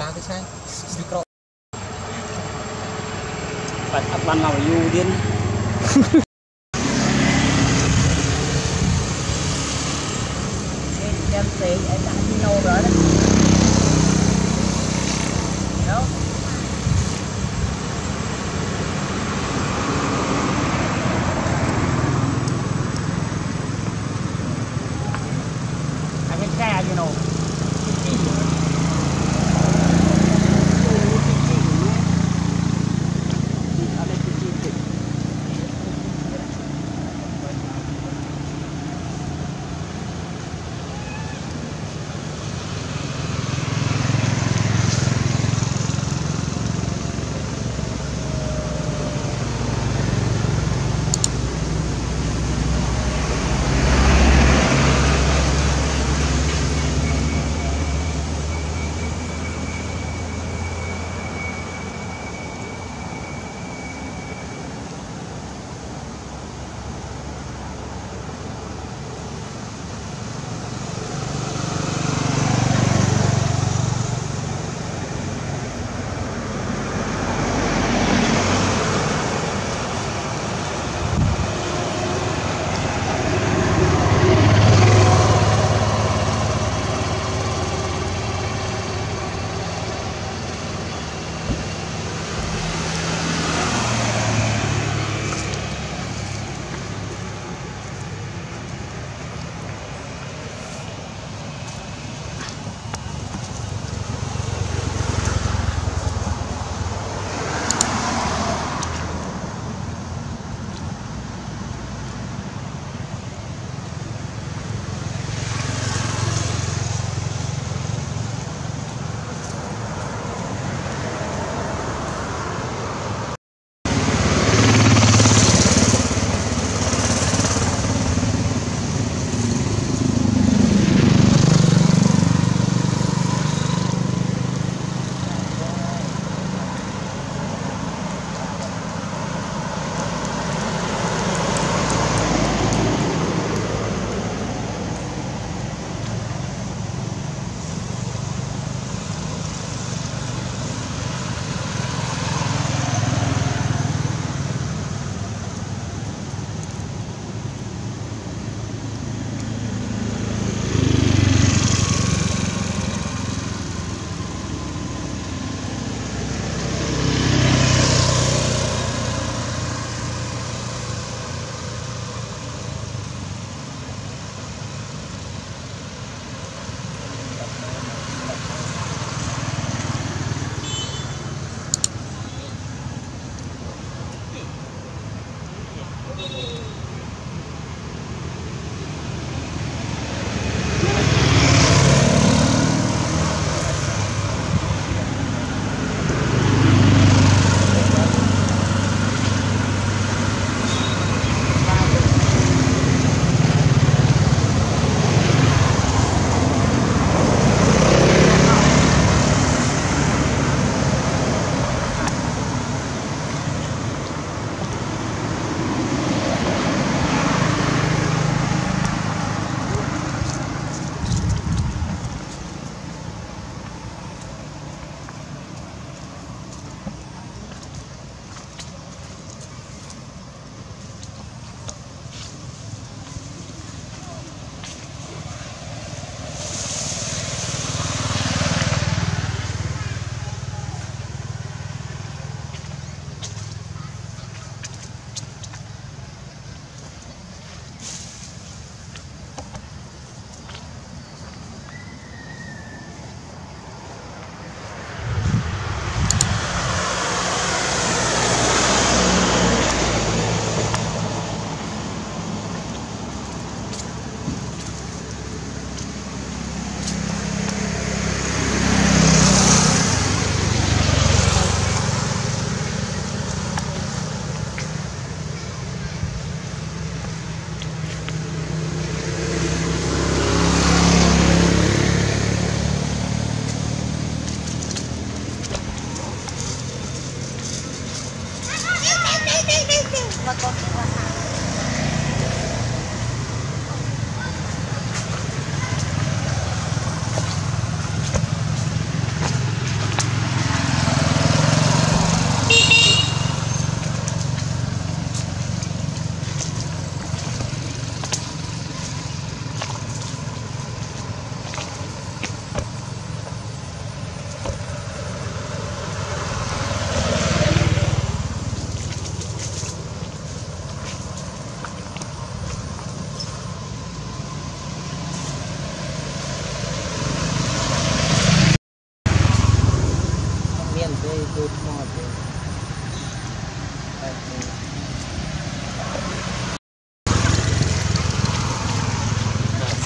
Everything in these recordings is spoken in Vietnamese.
ឡើងទៅឆ្ងាយស្ទីក្របាត់អត់បានមកយូរទៀត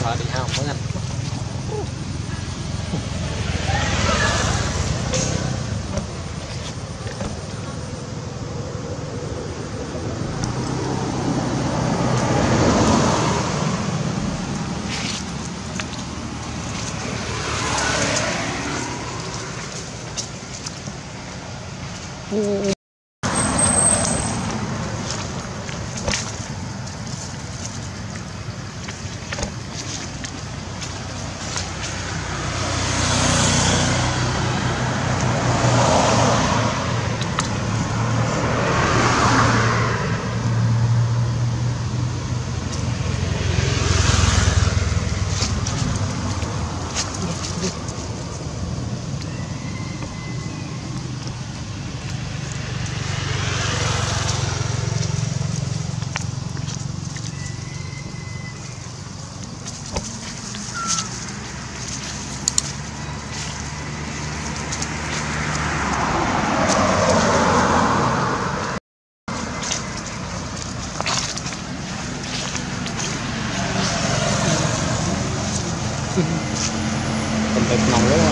sợ đi hao mỗi anh Tình đẹp nồng quá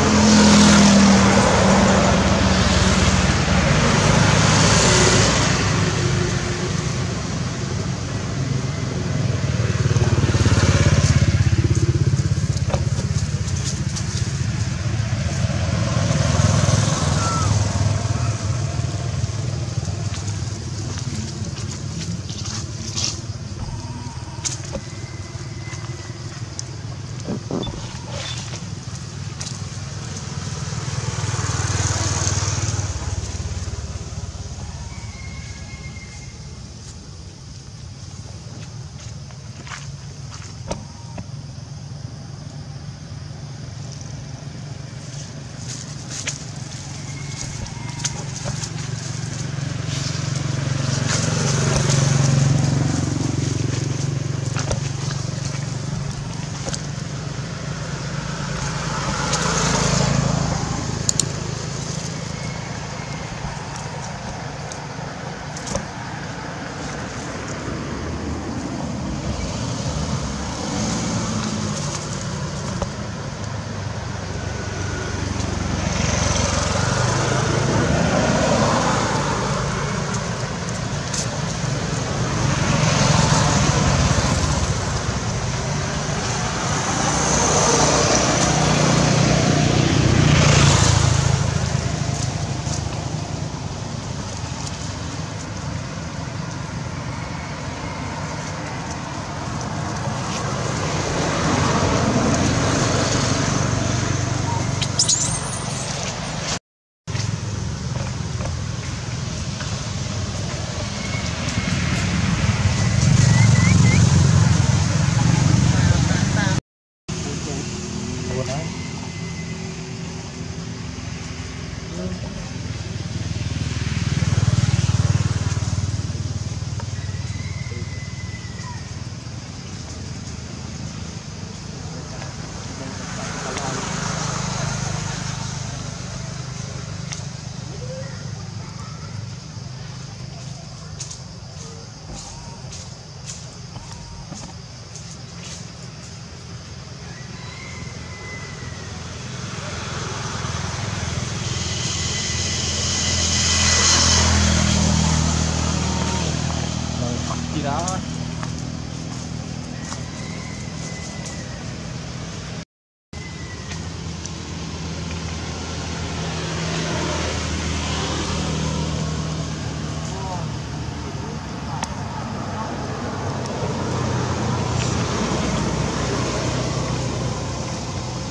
gì đó.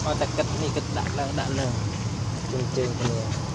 Có ta kịch này kịch đặt lên đặt lên trên trên kia